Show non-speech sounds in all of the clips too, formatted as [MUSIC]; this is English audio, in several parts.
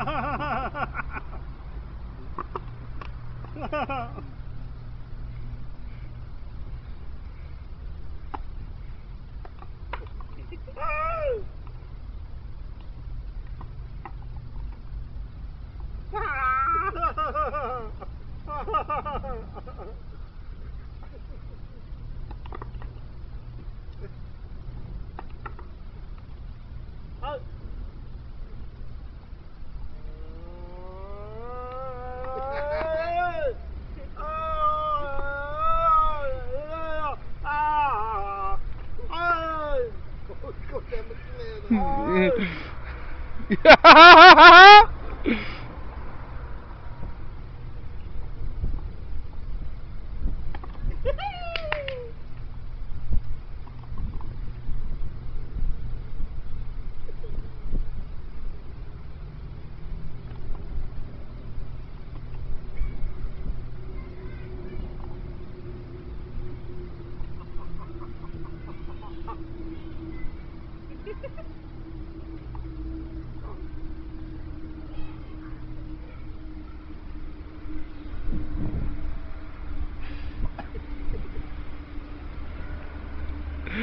Ha ha ha ha! Yeah. Hmm. [LAUGHS] [LAUGHS] Ha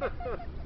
ha ha!